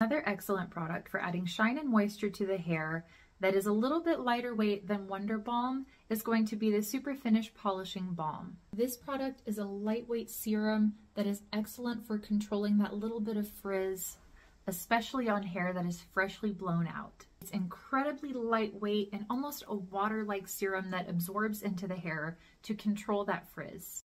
Another excellent product for adding shine and moisture to the hair that is a little bit lighter weight than Wonder Balm is going to be the Super Finish Polishing Balm. This product is a lightweight serum that is excellent for controlling that little bit of frizz, especially on hair that is freshly blown out. It's incredibly lightweight and almost a water-like serum that absorbs into the hair to control that frizz.